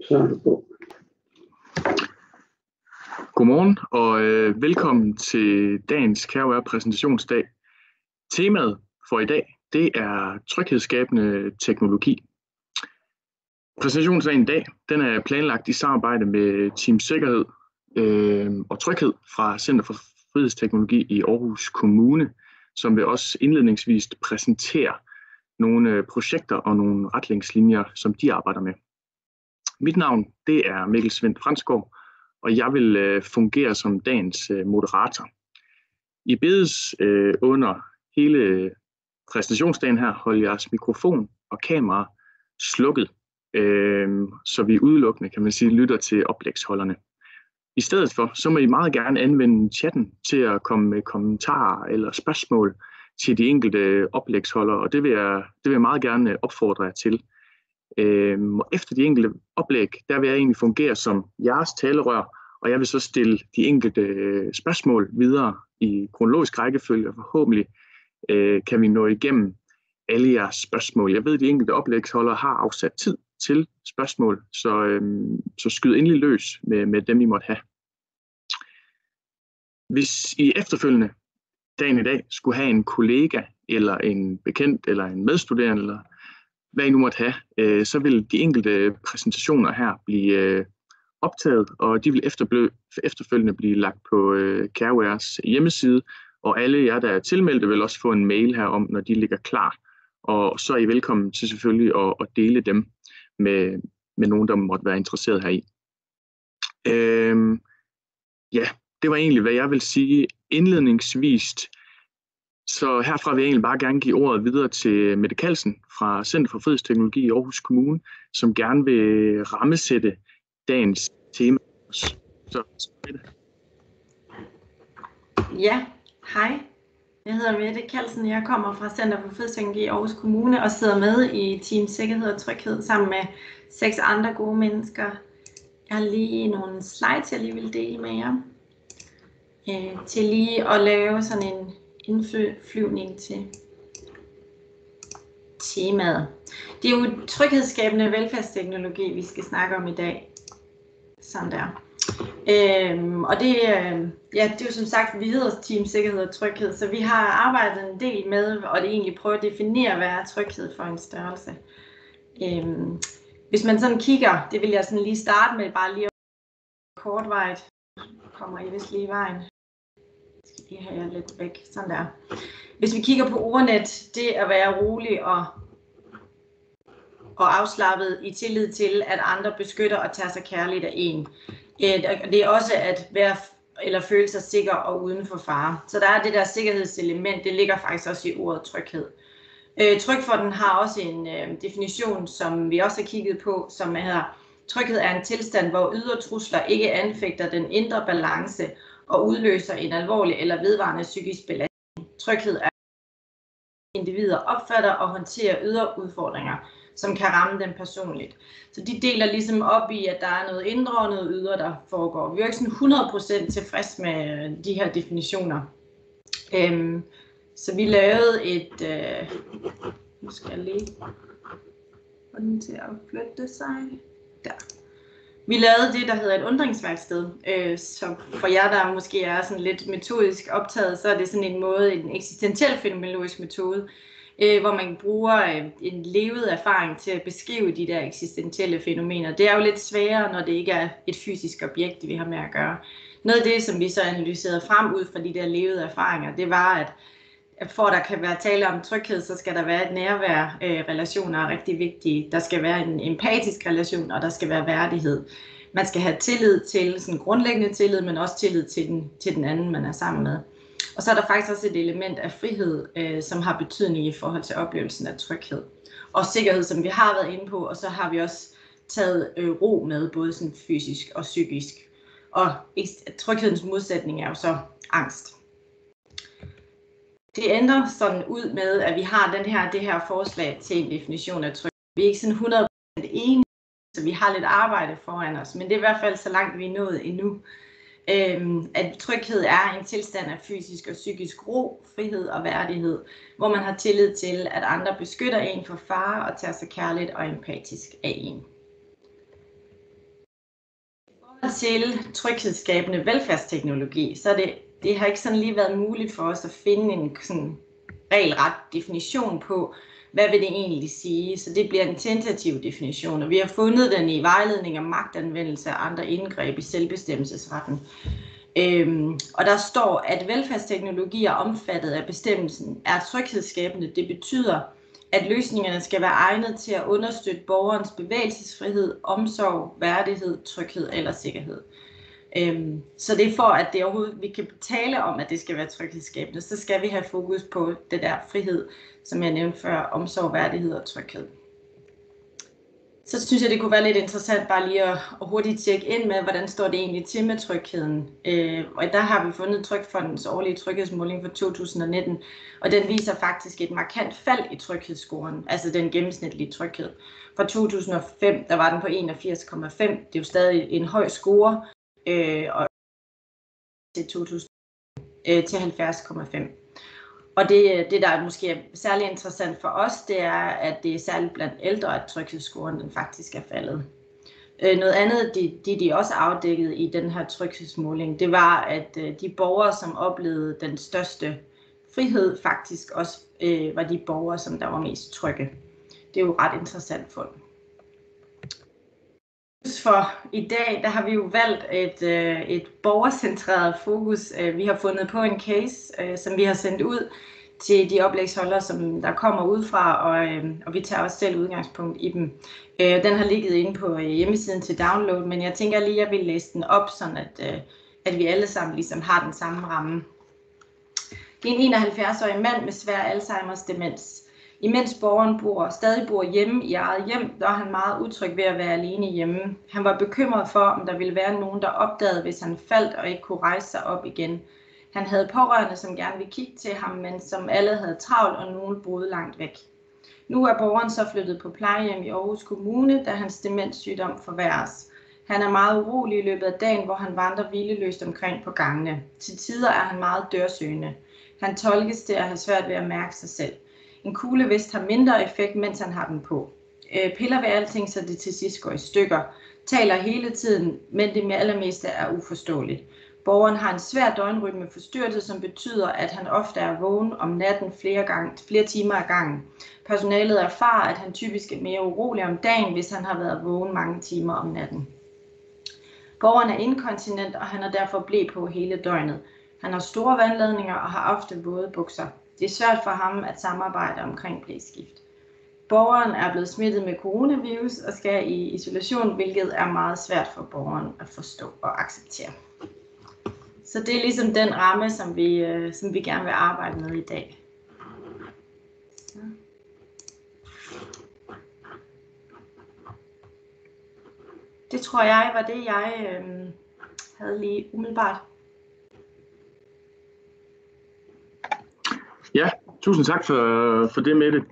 Så er du på. Godmorgen og øh, velkommen til dagens KR præsentationsdag. Temaet for i dag, det er tryghedsskabende teknologi. Præsentationsdagen i dag, den er planlagt i samarbejde med Team Sikkerhed øh, og Tryghed fra Center for Frihedsteknologi i Aarhus Kommune, som vil også indledningsvis præsentere nogle øh, projekter og nogle retningslinjer, som de arbejder med. Mit navn det er Mikkel Svendt Fransgaard, og jeg vil øh, fungere som dagens øh, moderator. I bedes øh, under hele øh, præsentationsdagen her holde jeres mikrofon og kamera slukket, øh, så vi udelukkende, kan man sige, lytter til oplægsholderne. I stedet for, så må I meget gerne anvende chatten til at komme med kommentarer eller spørgsmål til de enkelte oplægsholdere, og det vil jeg, det vil jeg meget gerne opfordre jer til. Øhm, og efter de enkelte oplæg, der vil jeg egentlig fungere som jeres talerør, og jeg vil så stille de enkelte øh, spørgsmål videre i kronologisk rækkefølge, og forhåbentlig øh, kan vi nå igennem alle jeres spørgsmål. Jeg ved, at de enkelte oplægsholdere har afsat tid til spørgsmål, så, øhm, så skyd endelig løs med, med dem, I måtte have. Hvis I efterfølgende dagen i dag skulle have en kollega, eller en bekendt, eller en medstuderende, eller hvad I nu måtte have, øh, så vil de enkelte præsentationer her blive øh, optaget, og de vil efterfølgende blive lagt på øh, Carewares hjemmeside, og alle jer, der er tilmeldte, vil også få en mail herom, når de ligger klar. Og så er I velkommen til selvfølgelig at, at dele dem med, med nogen, der måtte være interesseret heri. Øhm, ja, det var egentlig, hvad jeg vil sige indledningsvist. Så herfra vil jeg egentlig bare gerne give ordet videre til Mette Kalsen fra Center for Frihedsteknologi i Aarhus Kommune, som gerne vil rammesætte dagens tema. Så, Mette. Ja, hej. Jeg hedder Mette Kalsen. Jeg kommer fra Center for Frihedsteknologi i Aarhus Kommune og sidder med i Team Sikkerhed og Tryghed sammen med seks andre gode mennesker. Jeg har lige nogle slides, jeg lige vil dele med jer. Øh, til lige at lave sådan en indflyvning til temaet. Det er jo tryghedsskabende velfærdsteknologi, vi skal snakke om i dag. Sådan der. Øhm, og det, øh, ja, det er jo som sagt, vi hedder Team Sikkerhed og Tryghed, så vi har arbejdet en del med, og det egentlig prøve at definere, hvad er tryghed for en størrelse. Øhm, hvis man sådan kigger, det vil jeg sådan lige starte med, bare lige kortvejt, kommer I vist lige i vejen. Jeg skal lige have jer lidt væk, sådan der. Hvis vi kigger på ordnet, det at være rolig og, og afslappet i tillid til, at andre beskytter og tager sig kærligt af en. Øh, det er også at være eller føle sig sikker og uden for fare. Så der er det der sikkerhedselement, det ligger faktisk også i ordet tryghed. Øh, Trygfonden har også en øh, definition, som vi også har kigget på, som hedder, tryghed er en tilstand, hvor ydre trusler ikke anfægter den indre balance og udløser en alvorlig eller vedvarende psykisk belastning. Tryghed er individer opfatter og håndterer ydre udfordringer, som kan ramme dem personligt. Så de deler ligesom op i, at der er noget indre og noget ydre, der foregår. Vi er ikke sådan 100% tilfreds med øh, de her definitioner. Øhm, så vi lavede et, øh, nu skal jeg lige få den til at flytte sig, der. Vi lavede det, der hedder et undringsværksted. Øh, som for jer, der måske er sådan lidt metodisk optaget, så er det sådan en måde, en eksistentiel fænomenologisk metode, øh, hvor man bruger øh, en levet erfaring til at beskrive de der eksistentielle fænomener. Det er jo lidt sværere, når det ikke er et fysisk objekt, vi har med at gøre. Noget af det, som vi så analyserede frem ud fra de der levede erfaringer, det var, at for at der kan være tale om tryghed, så skal der være et nærvær. Øh, relationer er rigtig vigtige. Der skal være en empatisk relation, og der skal være værdighed. Man skal have tillid til, sådan grundlæggende tillid, men også tillid til den, til den anden, man er sammen med. Og så er der faktisk også et element af frihed, øh, som har betydning i forhold til oplevelsen af tryghed. Og sikkerhed, som vi har været inde på, og så har vi også taget øh, ro med, både sådan fysisk og psykisk. Og tryghedens modsætning er jo så angst. Det ender sådan ud med, at vi har den her, det her forslag til en definition af tryghed. Vi er ikke sådan 100% enige, så vi har lidt arbejde foran os, men det er i hvert fald så langt, vi er nået endnu øhm, at tryghed er en tilstand af fysisk og psykisk ro, frihed og værdighed, hvor man har tillid til, at andre beskytter en for fare og tager sig kærligt og empatisk af en. til tryghedsskabende velfærdsteknologi, så er det, det har ikke sådan lige været muligt for os at finde en sådan regelret definition på, hvad vil det egentlig sige? Så det bliver en tentativ definition, og vi har fundet den i vejledning om magtanvendelse og andre indgreb i selvbestemmelsesretten. Øhm, og der står, at velfærdsteknologier omfattet af bestemmelsen er tryghedsskabende. Det betyder, at løsningerne skal være egnet til at understøtte borgerens bevægelsesfrihed, omsorg, værdighed, tryghed eller sikkerhed. Øhm, så det er for, at det overhovedet, vi kan tale om, at det skal være tryghedsskabende, så skal vi have fokus på det der frihed, som jeg nævnte før, omsorg, værdighed og tryghed. Så synes jeg, det kunne være lidt interessant bare lige at, at hurtigt tjekke ind med, hvordan står det egentlig til med trygheden. Øh, og der har vi fundet Trygfondens årlige tryghedsmåling for 2019, og den viser faktisk et markant fald i tryghedsscoren, altså den gennemsnitlige tryghed. Fra 2005, der var den på 81,5, det er jo stadig en høj score, øh, og til 2000 øh, til 70,5. Og det, øh, det, der er måske særlig interessant for os, det er, at det er særligt blandt ældre, at tryghedsscoren den faktisk er faldet. Øh, noget andet, de, de, de også afdækkede i den her tryghedsmåling, det var, at øh, de borgere, som oplevede den største frihed, faktisk også øh, var de borgere, som der var mest trygge. Det er jo ret interessant fund for i dag, der har vi jo valgt et, øh, et borgercentreret fokus. Øh, vi har fundet på en case, øh, som vi har sendt ud til de oplægsholdere, som der kommer ud fra, og, og vi tager også selv udgangspunkt i dem. Den har ligget inde på hjemmesiden til download, men jeg tænker lige, at jeg vil læse den op, sådan at, at vi alle sammen ligesom har den samme ramme. Det er en 71-årig mand med svær Alzheimer's demens. Imens borgeren bor, stadig bor hjemme i eget hjem, der er han meget utryg ved at være alene hjemme. Han var bekymret for, om der ville være nogen, der opdagede, hvis han faldt og ikke kunne rejse sig op igen. Han havde pårørende, som gerne ville kigge til ham, men som alle havde travlt, og nogen boede langt væk. Nu er borgeren så flyttet på plejehjem i Aarhus Kommune, da hans demenssygdom forværres. Han er meget urolig i løbet af dagen, hvor han vandrer hvileløst omkring på gangene. Til tider er han meget dørsøgende. Han tolkes til at have svært ved at mærke sig selv. En kuglevest har mindre effekt, mens han har den på. Øh, piller ved alting, så det til sidst går i stykker. Taler hele tiden, men det med allermeste er uforståeligt. Borgeren har en svær døgnrytme forstyrrelse, som betyder, at han ofte er vågen om natten flere, gang, flere timer ad gangen. Personalet erfarer, at han typisk er mere urolig om dagen, hvis han har været vågen mange timer om natten. Borgeren er inkontinent, og han er derfor blæ på hele døgnet. Han har store vandladninger og har ofte våde bukser. Det er svært for ham at samarbejde omkring blæskift. Borgeren er blevet smittet med coronavirus og skal i isolation, hvilket er meget svært for borgeren at forstå og acceptere. Så det er ligesom den ramme, som vi, øh, som vi gerne vil arbejde med i dag. Det tror jeg var det, jeg øh, havde lige umiddelbart. Ja, tusind tak for, for det med det.